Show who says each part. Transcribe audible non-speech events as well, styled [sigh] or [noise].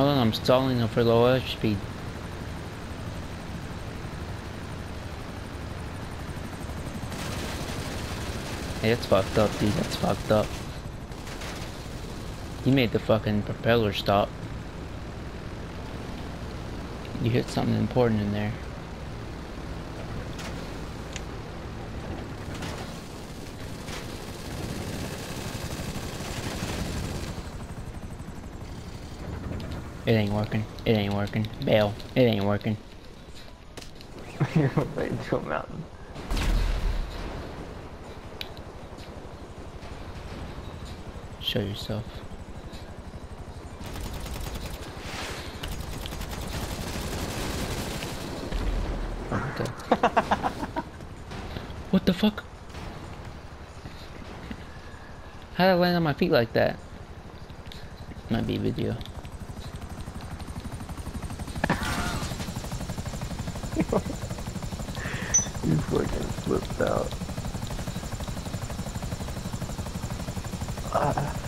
Speaker 1: Hold on, I'm stalling for low speed. Hey, that's fucked up, dude. That's fucked up. You made the fucking propeller stop. You hit something important in there. It ain't working. It ain't working. Bail. It ain't working.
Speaker 2: You're way into a mountain.
Speaker 1: Show yourself. Oh, what the? [laughs] what the fuck? How did I land on my feet like that? Might be video. [laughs]
Speaker 2: You fucking flipped out. Ah.